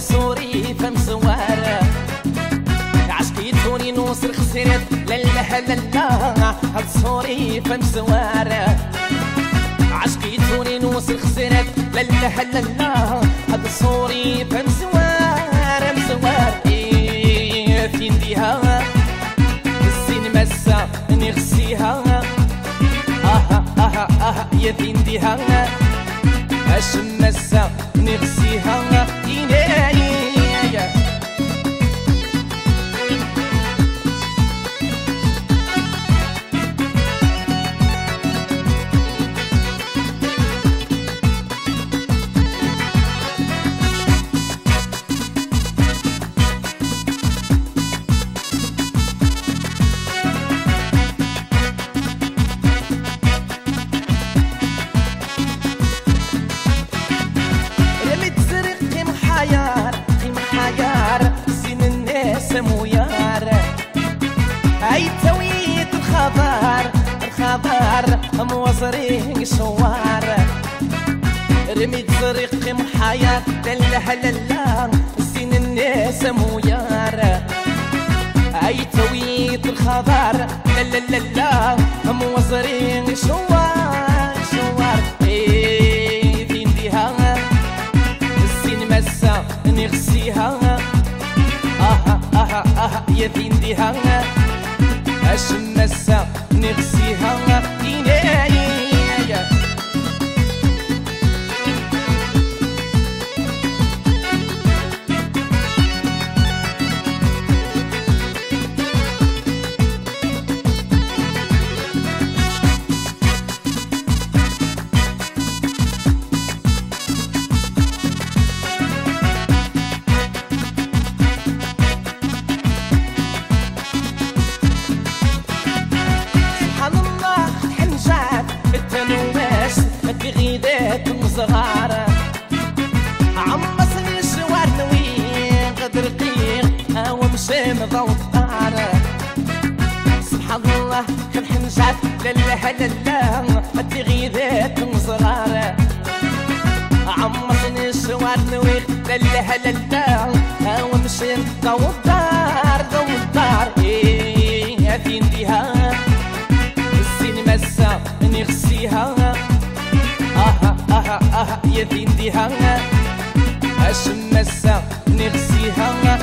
هذا الصوري فمسوار عشقي توني نوصل خسرت. لا لا لا لا هذا الصوري فمسوار عشقي توني نوصل خسرت. لا لا لا لا هذا الصوري فمسوار مسوار إيه فين ديها السين مسا نغسيها آه آه آه يا فين ديها الشمسة نغسيها موصرين شوار رميت زرق قيم حيار لا لا لا سين الناس مويار. هاي تويت الخبر؟ لا لا لا لا موصرين شوار شوار إيه فين ديها السين مسا نغسيها. آه آه آه يا فين ديها أش مسا نغسيها؟ كان حنجات لا لا لا التغيدات المصغارة عمصني الشوار نوين لا لا لا أو مشي مضوط دار ضوط دار إيه فين بيها؟ السين مسا نغسيها آه آه آه يا فين ديها أش مسا نغسيها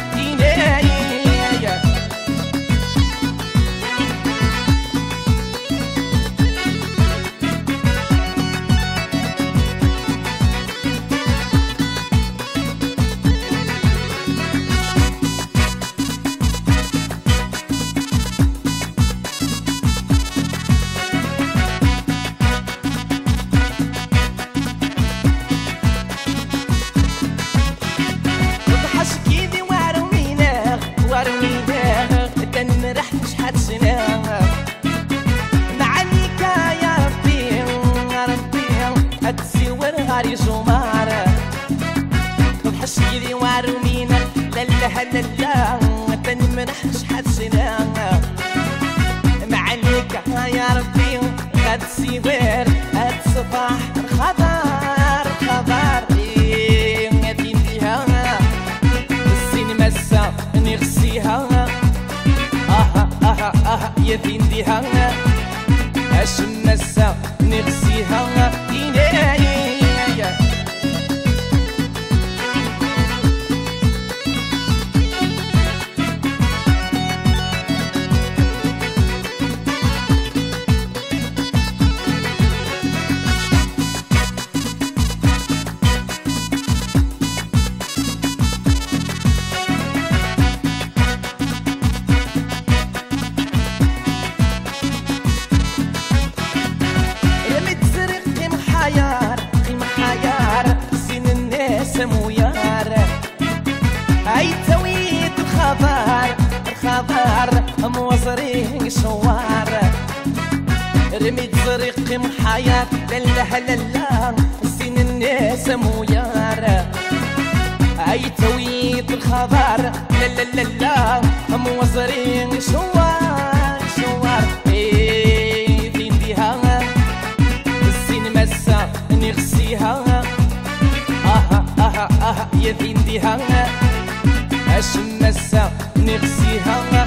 وضحش كيدي وارومينا لا لا تنمرح شحال سنة معانيك يا ربي هتسيور هتصبح خضار خضار إيه غادي نديها السين مسا نغسيها آه آه آه يا فين ديها اش مسا نغسيها رميت زرق قيم حيار لا لا لا لا سين الناس مويار. هاي تويت الخبر؟ لا لا لا لا موصرين شوار شوار. إيه فين ديها السين مسا نغسيها آه آه آه يا فين ديها اسمسا نغسيها